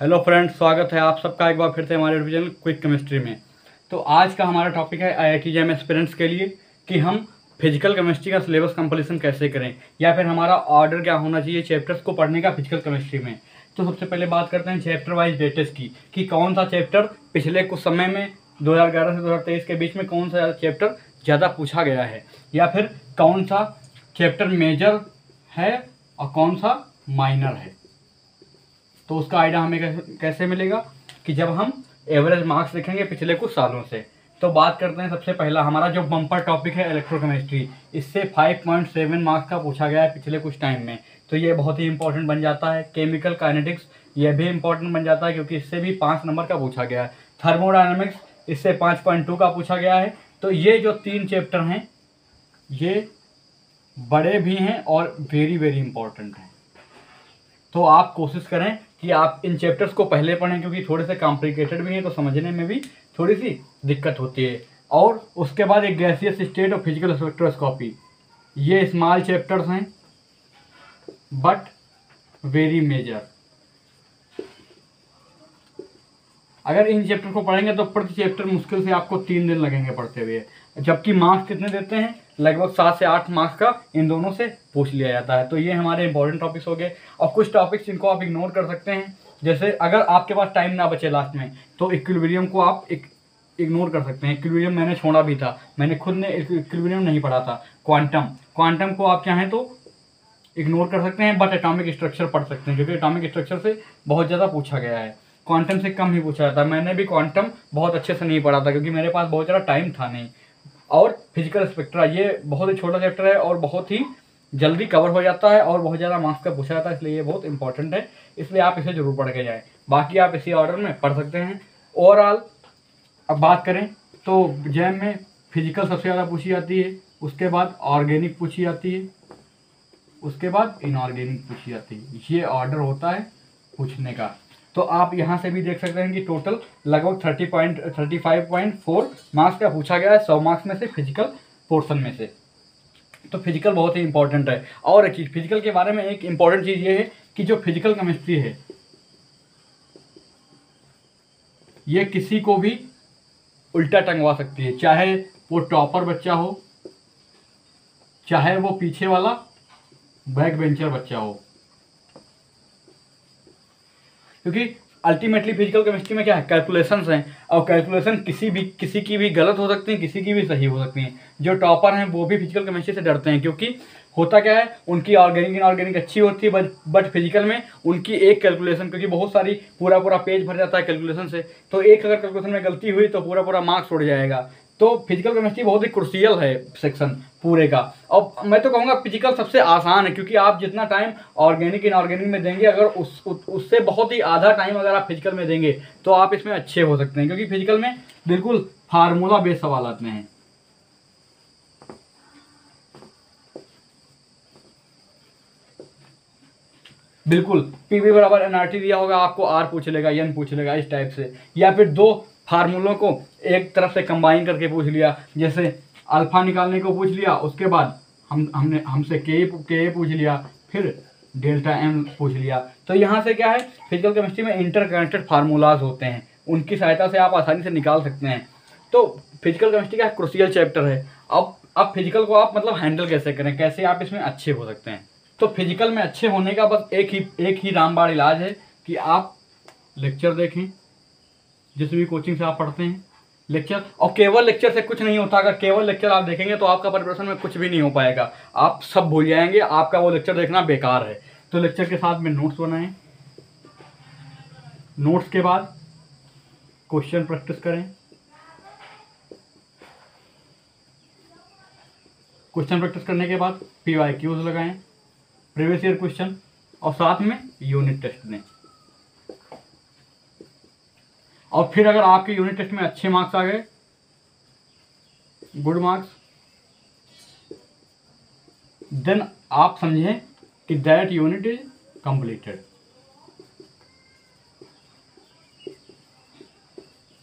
Hello friends स्वागत है आप सबका एक बार फिर से हमारे रिविजन क्विक केमिस्ट्री में। तो आज का हमारा टॉपिक है I I T JAM aspirants के लिए कि हम फ़िज़िकल केमिस्ट्री का सिलेबस कंप्लीसन कैसे करें, या फिर हमारा ऑर्डर क्या होना चाहिए चैप्टर्स को पढ़ने का फ़िज़िकल केमिस्ट्री में। तो सबसे पहले बात करते हैं चैप्टर वाइज डेटेस की, कि कौन सा चैप्टर पिछले कुछ समय में 2011 से 2023 के बीच में कौन सा चैप्टर ज़्यादा पूछा गया है, या फिर कौन सा चैप्टर मेजर है और कौन सा माइनर है। तो उसका आइडिया हमें कैसे मिलेगा कि जब हम एवरेज मार्क्स देखेंगे पिछले कुछ सालों से तो बात करते हैं सबसे पहला, हमारा जो बम्पर टॉपिक है इलेक्ट्रोकेमिस्ट्री इससे 5.7 मार्क्स का पूछा गया है पिछले कुछ टाइम में। तो ये बहुत ही इंपॉर्टेंट बन जाता है। केमिकल काइनेटिक्स ये भी इंपॉर्टेंट बन जाता है क्योंकि इससे भी पाँच नंबर का पूछा गया है। थर्मोडाइनमिक्स इससे पाँच पॉइंट टू का पूछा गया है। तो ये जो तीन चैप्टर हैं, ये बड़े भी हैं और वेरी वेरी इंपॉर्टेंट हैं। तो आप कोशिश करें कि आप इन चैप्टर्स को पहले पढ़ें, क्योंकि थोड़े से कॉम्प्लिकेटेड भी हैं तो समझने में भी थोड़ी सी दिक्कत होती है। और उसके बाद एक गैसियस स्टेट और फ़िज़िकल स्पेक्ट्रोस्कोपी ये स्मॉल चैप्टर्स हैं बट वेरी मेजर अगर इन चैप्टर को पढ़ेंगे तो प्रति चैप्टर मुश्किल से आपको तीन दिन लगेंगे पढ़ते हुए। जबकि मार्क्स कितने देते हैं? लगभग सात से आठ मार्क्स का इन दोनों से पूछ लिया जाता है। तो ये हमारे इंपॉर्टेंट टॉपिक्स हो गए। और कुछ टॉपिक्स इनको आप इग्नोर कर सकते हैं। जैसे अगर आपके पास टाइम ना बचे लास्ट में तो इक्विलिब्रियम को आप एक इग्नोर कर सकते हैं। इक्विलिब्रियम मैंने छोड़ा भी था। मैंने खुद ने इक्विलिब्रियम नहीं पढ़ा था। क्वांटम क्वांटम को आप चाहें तो इग्नोर कर सकते हैं बट एटॉमिक स्ट्रक्चर पढ़ सकते हैं, क्योंकि एटॉमिक स्ट्रक्चर से बहुत ज़्यादा पूछा गया है। क्वांटम से कम ही पूछा जाता। है मैंने भी क्वांटम बहुत अच्छे से नहीं पढ़ा था, क्योंकि मेरे पास बहुत ज़्यादा टाइम था नहीं। और फ़िज़िकल स्पेक्ट्रा ये बहुत ही छोटा चैप्टर है और बहुत ही जल्दी कवर हो जाता है और बहुत ज़्यादा मार्क्स का पूछा जाता है, इसलिए ये बहुत इंपॉर्टेंट है। इसलिए आप इसे ज़रूर पढ़ के जाएँ। बाकी आप इसी ऑर्डर में पढ़ सकते हैं। ओवरऑल अब बात करें तो जैम में फ़िज़िकल सबसे ज़्यादा पूछी जाती है, उसके बाद ऑर्गेनिक पूछी जाती है, उसके बाद इनऑर्गेनिक पूछी जाती है। ये ऑर्डर होता है पूछने का। तो आप यहाँ से भी देख सकते हैं कि टोटल लगभग thirty point thirty five point four marks का पूछा गया है, सौ मार्क्स में से फ़िज़िकल पोर्सन में से। तो फ़िज़िकल बहुत ही इंपॉर्टेंट है। और एक चीज़ फ़िज़िकल के बारे में एक इंपॉर्टेंट चीज़ ये है कि जो फ़िज़िकल केमिस्ट्री है, ये किसी को भी उल्टा टंगवा सकती है। चाहे वो टॉपर बच्चा हो, चाहे वो पीछे वाला बैक बेंचर बच्चा हो। क्योंकि अल्टीमेटली फ़िज़िकल केमिस्ट्री में क्या है? कैलकुलेशंस हैं। और कैलकुलेशन किसी भी, किसी की भी गलत हो सकती है, किसी की भी सही हो सकती है। जो टॉपर हैं, वो भी फ़िज़िकल केमिस्ट्री से डरते हैं, क्योंकि होता क्या है? उनकी ऑर्गेनिक इनऑर्गेनिक अच्छी होती है बट बट फ़िज़िकल में उनकी एक कैलकुलेशन क्योंकि बहुत सारी पूरा पूरा पेज भर जाता है कैलकुलेशन से। तो एक अगर कैलकुलेशन में गलती हुई तो पूरा पूरा मार्क्स उड़ जाएगा। तो फ़िज़िकल केमिस्ट्री बहुत ही क्रुशियल है सेक्शन पूरे का। और मैं तो कहूँगा फ़िज़िकल सबसे आसान है, क्योंकि आप जितना टाइम ऑर्गेनिक इनऑर्गेनिक में देंगे, अगर उस उससे बहुत ही आधा टाइम अगर आप फ़िज़िकल में देंगे तो आप इसमें अच्छे हो सकते हैं, क्योंकि फ़िज़िकल में बिल्कुल फार्मूला बेस्ड सवाल आते हैं। बिल्कुल पी वी बराबर एन आर टी दिया होगा, आपको आर पूछ लेगा एन पूछ लेगा, इस टाइप से। या फिर दो फार्मूलों को एक तरफ़ से कंबाइन करके पूछ लिया, जैसे अल्फ़ा निकालने को पूछ लिया, उसके बाद हम, हमने, हमसे के के पूछ लिया, फिर डेल्टा एम पूछ लिया। तो यहाँ से क्या है? फ़िज़िकल केमिस्ट्री में इंटरकनेक्टेड फार्मूलाज होते हैं। उनकी सहायता से आप आसानी से निकाल सकते हैं। तो फ़िज़िकल केमिस्ट्री का क्रुशियल चैप्टर है। अब अब फ़िज़िकल को आप मतलब हैंडल कैसे करें? कैसे आप इसमें अच्छे हो सकते हैं? तो फ़िज़िकल में अच्छे होने का बस एक ही एक ही रामबाड़ इलाज है कि आप लेक्चर देखें। जिस भी कोचिंग से आप पढ़ते हैं लेक्चर और केवल लेक्चर से कुछ नहीं होता। अगर केवल लेक्चर आप देखेंगे तो आपका प्रिपरेशन में कुछ भी नहीं हो पाएगा। आप सब भूल जाएँगे, आपका वो लेक्चर देखना बेकार है। तो लेक्चर के साथ में नोट्स बनाएँ। नोट्स के बाद क्वेश्चन प्रैक्टिस करें। क्वेश्चन प्रैक्टिस करने के बाद पी वाई क्यूज लगाएँ। प्रीवियस ईयर क्वेश्चन और साथ में यूनिट टेस्ट दें। और फिर अगर आपके यूनिट टेस्ट में अच्छे मार्क्स आ गए गुड मार्क्स देन आप समझें कि दैट यूनिट इज़ कंप्लीटेड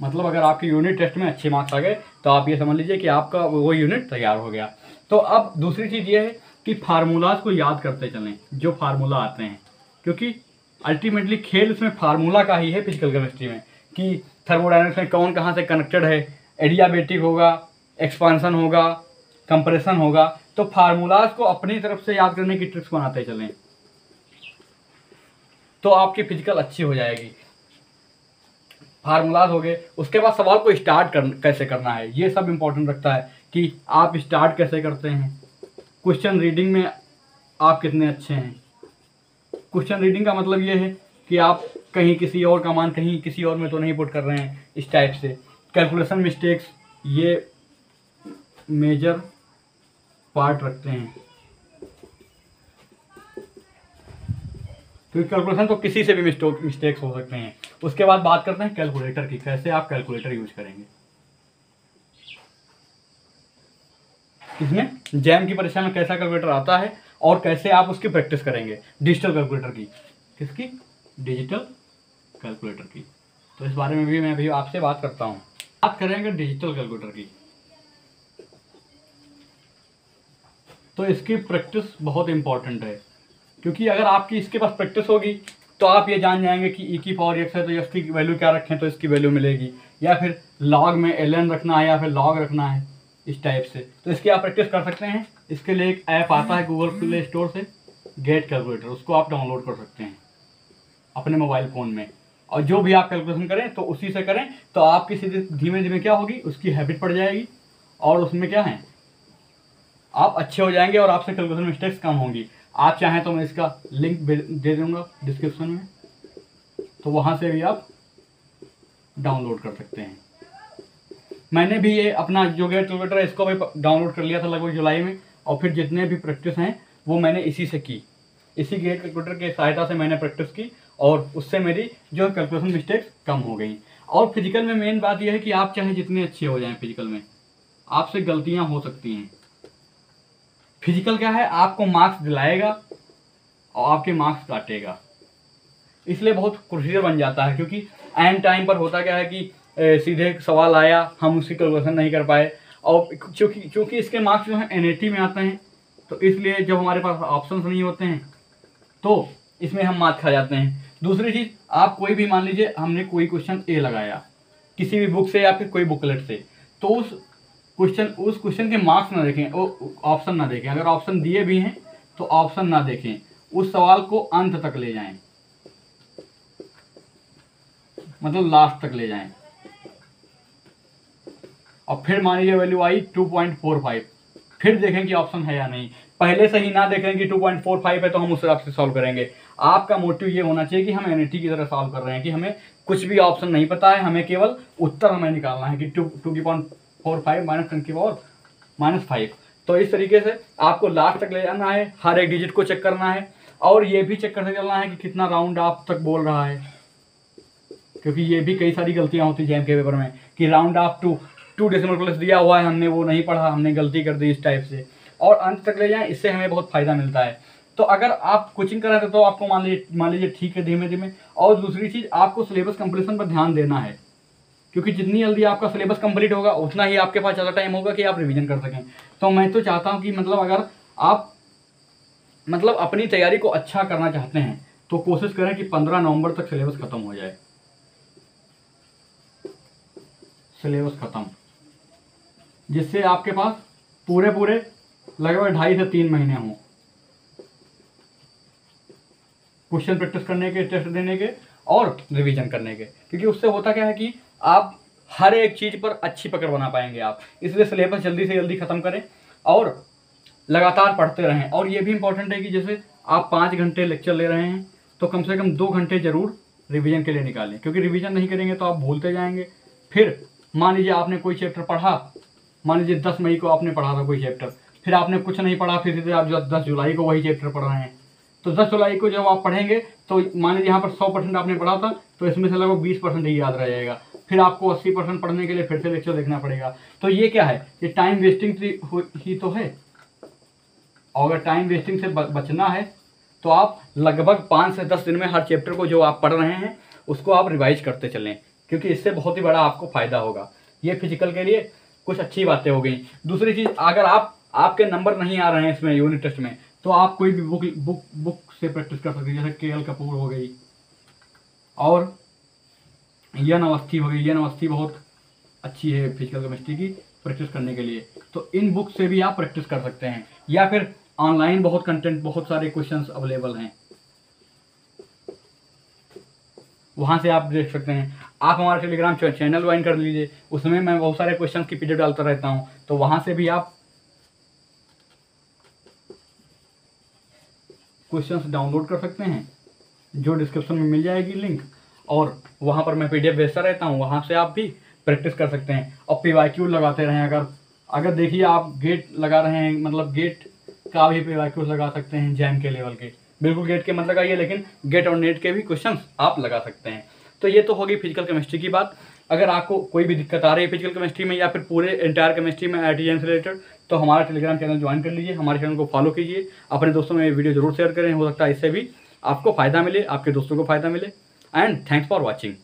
मतलब अगर आपके यूनिट टेस्ट में अच्छे मार्क्स आ गए तो आप ये समझ लीजिए कि आपका वो यूनिट तैयार हो गया। तो अब दूसरी चीज़ ये है कि फार्मूलाज को याद करते चलें, जो फार्मूला आते हैं। क्योंकि अल्टीमेटली खेल इसमें फार्मूला का ही है फ़िज़िकल केमिस्ट्री में। कि थर्मोडाइनमिक्स में कौन कहाँ से कनेक्टेड है? एडियाबेटिक होगा एक्सपांसन होगा कंप्रेशन होगा। तो फार्मूलाज को अपनी तरफ़ से याद करने की ट्रिक्स बनाते चलें। तो आपकी फ़िज़िकल अच्छी हो जाएगी। फार्मूलाज हो गए। उसके बाद सवाल को स्टार्ट कर, कैसे करना है? ये सब इंपॉर्टेंट रखता है कि आप स्टार्ट कैसे करते हैं। क्वेश्चन रीडिंग में आप कितने अच्छे हैं। क्वेश्चन रीडिंग का मतलब ये है कि आप कहीं किसी और का मान कहीं किसी और में तो नहीं पुट कर रहे हैं इस टाइप से। कैलकुलेशन मिस्टेक्स ये मेजर पार्ट रखते हैं। क्योंकि कैलकुलेशन तो किसी से भी मिस्टेक्स हो सकते हैं। उसके बाद बात करते हैं कैलकुलेटर की, कैसे आप कैलकुलेटर यूज़ करेंगे। इसमें जैम की परीक्षा में कैसा कैलकुलेटर आता है और कैसे आप उसकी प्रैक्टिस करेंगे। डिजिटल कैलकुलेटर की। किसकी? डिजिटल कैलकुलेटर की। तो इस बारे में भी मैं भी आपसे बात करता हूँ। बात करेंगे डिजिटल कैलकुलेटर की। तो इसकी प्रैक्टिस बहुत इंपॉर्टेंट है। क्योंकि अगर आपकी इसके पास प्रैक्टिस होगी तो आप ये जान जाएँगे कि ई की पावर एक्स है तो इसकी वैल्यू क्या रखें तो इसकी वैल्यू मिलेगी। या फिर लॉग में एल रखना है, या फिर लॉग रखना है, इस टाइप से। तो इसकी आप प्रैक्टिस कर सकते हैं। इसके लिए एक ऐप आता है गूगल प्ले स्टोर से गेट कैलकुलेटर उसको आप डाउनलोड कर सकते हैं, अपने मोबाइल फ़ोन में। और जो भी आप कैलकुलेशन करें तो उसी से करें तो आपकी सीधे, धीमे धीमे क्या होगी? उसकी हैबिट पड़ जाएगी। और उसमें क्या है? आप अच्छे हो जाएँगे और आपसे कैलकुलेशन मिस्टेक्स कम होंगी। आप चाहें तो मैं इसका लिंक दे दूँगा डिस्क्रिप्शन में। तो वहाँ से भी आप डाउनलोड कर सकते हैं। मैंने भी ये अपना जो गेट कैलकुलेटर है, इसको भी डाउनलोड कर लिया था लगभग जुलाई में। और फिर जितने भी प्रैक्टिस हैं, वो मैंने इसी से की। इसी गेट कैलकुलेटर की सहायता से मैंने प्रैक्टिस की। और उससे मेरी जो है कैलकुलेशन मिस्टेक्स कम हो गई। और फ़िज़िकल में मेन बात यह है कि आप चाहे जितने अच्छे हो जाएँ फ़िज़िकल में आपसे गलतियाँ हो सकती हैं। फ़िज़िकल क्या है? आपको मार्क्स दिलाएगा और आपके मार्क्स काटेगा। इसलिए बहुत क्रूशियल बन जाता है क्योंकि एंड टाइम पर होता क्या है कि ए, सीधे सवाल आया हम उसकी कैलकुलेशन नहीं कर पाए। और क्योंकि क्योंकि इसके मार्क्स जो हैं एन में आते हैं तो इसलिए जब हमारे पास ऑप्शन नहीं होते हैं तो इसमें हम मार्क्स खा जाते हैं। दूसरी चीज़, आप कोई भी मान लीजिए हमने कोई क्वेश्चन ए लगाया, किसी भी बुक से या फिर कोई बुकलेट से तो उस क्वेश्चन उस क्वेश्चन के मार्क्स ना देखें ऑप्शन ना देखें। अगर ऑप्शन दिए भी हैं तो ऑप्शन ना देखें। उस सवाल को अंत तक ले जाएँ। मतलब लास्ट तक ले जाएँ। और फिर मान लीजिए वैल्यू आई 2.45 फिर देखें कि ऑप्शन है या नहीं। पहले से ही ना देखें कि 2.45 है तो हम उस हिसाब से सॉल्व करेंगे। आपका मोटिव ये होना चाहिए कि हम एन की तरह सॉल्व कर रहे हैं कि हमें कुछ भी ऑप्शन नहीं पता है, हमें केवल उत्तर हमें निकालना है कि टू टू की point four five minus ten की पावर माइनस फाइव तो इस तरीके से आपको लास्ट तक ले जाना है, हर एक डिजिट को चेक करना है, और ये भी चेक करते चलना है कि कितना राउंड आप तक बोल रहा है। क्योंकि ये भी कई सारी गलतियाँ होती हैं के पेपर में, कि round off to two decimal plus दिया हुआ है, हमने वो नहीं पढ़ा, हमने गलती कर दी इस टाइप से। और अंत तक ले जाएँ, इससे हमें बहुत फ़ायदा मिलता है। तो अगर आप कोचिंग कराते तो आपको मान लीजिए मान लीजिए ठीक है धीमे धीमे। और दूसरी चीज़, आपको सिलेबस कंप्लीसन पर ध्यान देना है। क्योंकि जितनी जल्दी आपका सिलेबस कंप्लीट होगा, उतना ही आपके पास ज़्यादा टाइम होगा कि आप रिवीजन कर सकें। तो मैं तो चाहता हूँ कि मतलब अगर आप मतलब अपनी तैयारी को अच्छा करना चाहते हैं तो कोशिश करें कि पंद्रह नवंबर तक सिलेबस ख़त्म हो जाए। सिलेबस ख़त्म। जिससे आपके पास पूरे पूरे लगभग ढाई से तीन महीने हों। क्वेश्चन प्रैक्टिस करने के टेस्ट देने के और रिवीजन करने के। क्योंकि उससे होता क्या है कि आप हर एक चीज़ पर अच्छी पकड़ बना पाएँगे आप। इसलिए सिलेबस जल्दी से जल्दी ख़त्म करें और लगातार पढ़ते रहें। और ये भी इंपॉर्टेंट है कि जैसे आप पाँच घंटे लेक्चर ले रहे हैं तो कम से कम दो घंटे ज़रूर रिवीजन के लिए निकालें। क्योंकि रिवीजन नहीं करेंगे तो आप भूलते जाएँगे। फिर मान लीजिए आपने कोई चैप्टर पढ़ा, मान लीजिए दस मई को आपने पढ़ा था कोई चैप्टर फिर आपने कुछ नहीं पढ़ा, फिर सीधे आप जो दस जुलाई को वही चैप्टर पढ़ रहे हैं। तो दस जुलाई को जब आप पढ़ेंगे तो मान लीजिए यहाँ पर सौ परसेंट आपने पढ़ा था तो इसमें से लगभग बीस परसेंट ही याद रह जाएगा। फिर आपको अस्सी परसेंट पढ़ने के लिए फिर से लेक्चर देखना पड़ेगा। तो ये क्या है? ये टाइम वेस्टिंग ही तो है। और अगर टाइम वेस्टिंग से बचना है तो आप लगभग पाँच से दस दिन में हर चैप्टर को जो आप पढ़ रहे हैं, उसको आप रिवाइज करते चलें। क्योंकि इससे बहुत ही बड़ा आपको फ़ायदा होगा। ये फ़िज़िकल के लिए कुछ अच्छी बातें हो गई। दूसरी चीज़, अगर आप आपके नंबर नहीं आ रहे हैं इसमें यूनिट टेस्ट में तो आप कोई भी बुक बुक बुक से प्रैक्टिस कर सकते हैं, जैसे के एल कपूर हो गई। और यन अवस्थी हो गई। यन अवस्थी बहुत अच्छी है फ़िज़िकल केमिस्ट्री की प्रैक्टिस करने के लिए। तो इन बुक से भी आप प्रैक्टिस कर सकते हैं। या फिर ऑनलाइन बहुत कंटेंट बहुत सारे क्वेश्चंस अवेलेबल हैं। वहाँ से आप देख सकते हैं। आप हमारा टेलीग्राम चैनल ज्वाइन कर लीजिए। उसमें मैं बहुत सारे क्वेश्चंस की पीडीएफ डालता रहता हूँ। तो वहाँ से भी आप क्वेश्चंस डाउनलोड कर सकते हैं, जो डिस्क्रिप्शन में मिल जाएगी लिंक और वहाँ पर मैं पीडीएफ भेजता रहता हूँ, वहाँ से आप भी प्रैक्टिस कर सकते हैं। और पी लगाते रहें अगर अगर देखिए आप गेट लगा रहे हैं मतलब गेट का भी पी लगा सकते हैं जैम के लेवल के। बिल्कुल गेट के मत लगाइए, लेकिन गेट और नेट के भी क्वेश्चन आप लगा सकते हैं। तो ये तो होगी फ़िज़िकल केमिस्ट्री की बात। अगर आपको कोई भी दिक्कत आ रही है फ़िज़िकल केमिस्ट्री में या फिर पूरे इंटायर केमिस्ट्री में आई से रिलेटेड तो हमारा टेलीग्राम चैनल ज्वाइन कर लीजिए, हमारे चैनल को फॉलो कीजिए। अपने दोस्तों में वीडियो ज़रूर शेयर करें, हो सकता है इससे भी आपको फ़ायदा मिले, आपके दोस्तों को फ़ायदा मिले। And thanks for watching